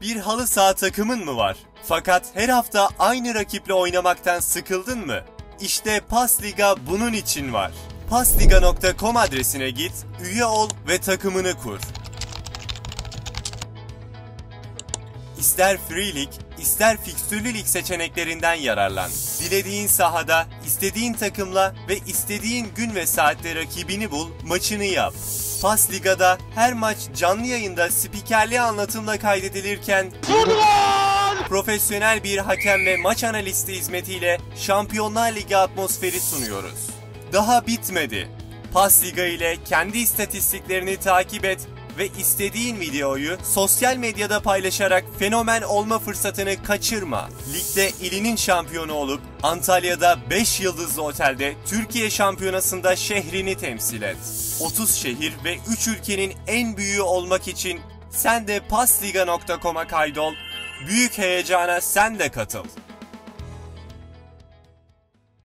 Bir halı saha takımın mı var? Fakat her hafta aynı rakiple oynamaktan sıkıldın mı? İşte Pasliga bunun için var. Pasliga.com adresine git, üye ol ve takımını kur. İster Free Lig, ister fikstürlü lig seçeneklerinden yararlan. Dilediğin sahada, istediğin takımla ve istediğin gün ve saatte rakibini bul, maçını yap. Pas Liga'da her maç canlı yayında spikerli anlatımla kaydedilirken profesyonel bir hakem ve maç analisti hizmetiyle Şampiyonlar Ligi atmosferi sunuyoruz. Daha bitmedi. Pas Liga ile kendi istatistiklerini takip et ve istediğin videoyu sosyal medyada paylaşarak fenomen olma fırsatını kaçırma. Ligde ilinin şampiyonu olup Antalya'da 5 yıldızlı otelde Türkiye şampiyonasında şehrini temsil et. 30 şehir ve 3 ülkenin en büyüğü olmak için sen de pasliga.com'a kaydol. Büyük heyecana sen de katıl.